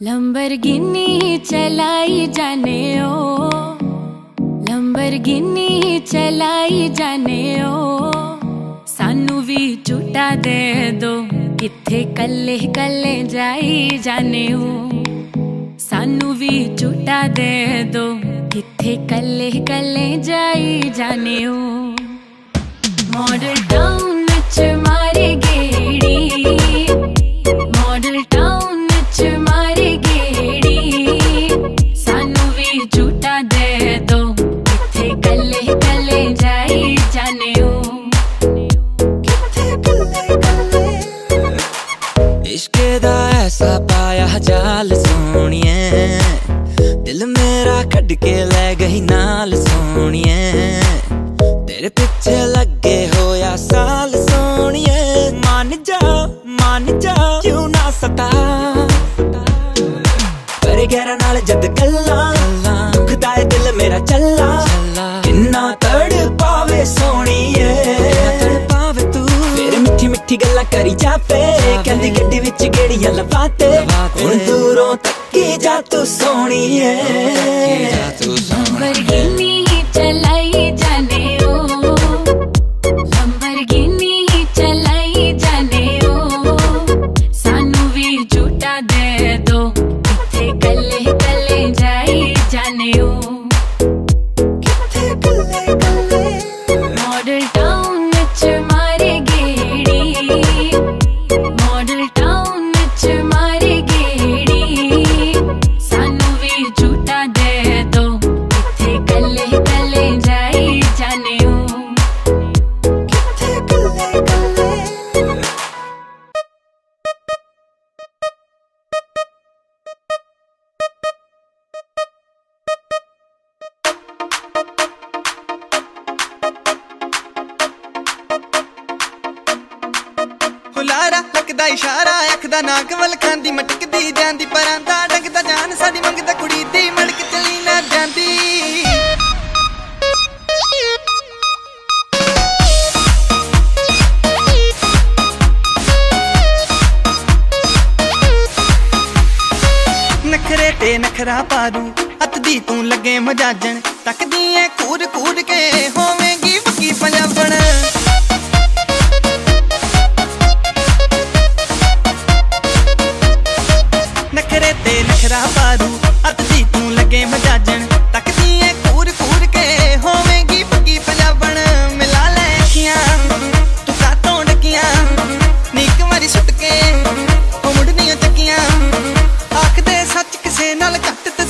Lamborghini चलाई जाने ओ Lamborghini ਚਲਾਈ ਜਾਣੇ ਓ। ਸਾਨੂੰ ਵੀ ਝੂਟਾ ਦੇ ਦੋ। ਕਿੱਥੇ ਕੱਲੇ ਕੱਲੇ ਜਾਈ ਜਾਣੇ ਓ। ਸਾਨੂੰ ਵੀ ਝੂਟਾ ਦੇ ਦੋ। ਕਿੱਥੇ ਕੱਲੇ ਕੱਲੇ ਜਾਈ ਜਾਣੇ ਓ। ਮਾਡਲ ਡਾਊਨ ਵਿੱਚ ਚਾਲ ਜਾਲ ਸੋਣੀਏ ਦਿਲ ਮੇਰਾ ਕੱਢ ਕੇ ਲੈ ਗਈ ਨਾਲ ਸੋਣੀਏ ਤੇਰੇ ਪਿੱਛੇ ਲੱਗੇ ਹੋ ਕਰੀ ਜਾਵੇ। ਕਹਿੰਦੀ ਗੱਡੀ ਵਿੱਚ ਗੇੜੀਆਂ ਲਵਾਤੇ ਹੁਣ ਦੂਰੋਂ ਤੱਕੀ ਜਾ ਤੂੰ ਸੋਹਣੀਏ ਵਰਗੀ ਨੀ ਚਲਾਈ ਹੁਲਾਰਾ ਲੱਗਦਾ ਇਸ਼ਾਰਾ ਅੱਖ ਦਾ ਨਾਕ ਵੱਲ ਖਾਂਦੀ ਮਟਕਦੀ ਜਾਂਦੀ ਪਰਾਂਦਾ ਡੰਗਦਾ ਜਾਨ ਸਾਡੀ ਮੰਗਦਾ ਕੁੜੀ ਦੀ ਮੜਕ ਚਲੀ ਨਾ ਜਾਂਦੀ। ਨਖਰੇ ਤੇ ਨਖਰਾ ਪਾਰੂ, ਅੱਤ ਦੀ ਤੂੰ ਲੱਗੇ ਮਜਾਜਣ, ਤੱਕਦੀ ਐ ਕੂਰ ਕੂਰ ਕੇ ਹੋਵੇਂਗੀ ਵਕੀ ਪੰਜਾਬਣ।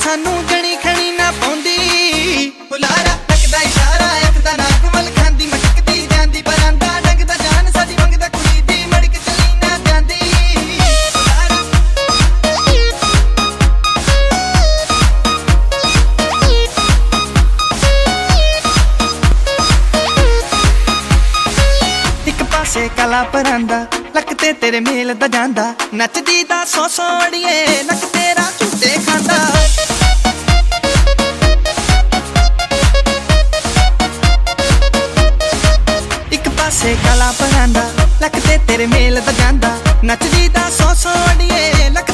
ਸਾਨੂੰ ਜਣੀ ਖਣੀ ਨਾ ਪਾਉਂਦੀ। ਹੁਲਾਰਾ ਤੱਕਦਾ ਇਸ਼ਾਰਾ ਅੱਖ ਦਾ ਨਾਕ ਵੱਲ ਖਾਂਦੀ, ਮਟਕਦੀ ਜਾਂਦੀ ਬਰਾਂਦਾ ਡੰਗਦਾ ਜਾਨ, ਸਾਡੀ ਮੰਗਦਾ ਕੁੜੀ ਦੀ ਮੜਕ ਚਲੀ ਨਾ ਜਾਂਦੀ। ਇੱਕ ਪਾਸੇ ਕਲਾ ਪਰਾਂਦਾ, ਲੱਕ ਤੇ ਤੇਰੇ ਮੇਲ ਦਾ ਜਾਂਦਾ। ਨੱਚਦੀ ਦਾ ਸੋ ਸੋੜੀਏ ਨੱਕ ਤੇਰਾ ਪਾਸੇ ਕਾਲਾ ਪਰਾਂਦਾ ਲੱਕ ਤੇ ਤੇਰੇ ਮੇਲ ਦਾ ਨੱਚਦੀ ਦਾ ਸੋ ਸੋ ਅੜੀਏ ਲੱਕ